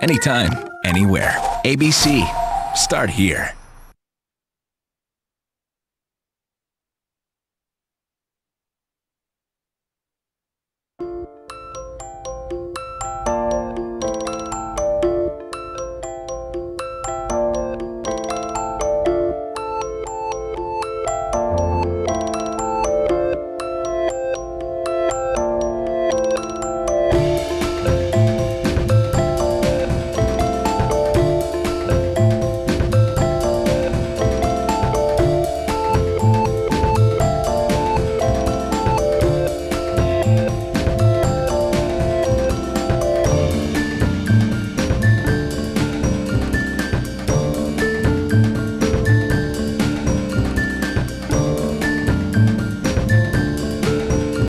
Anytime, anywhere. ABC. Start here.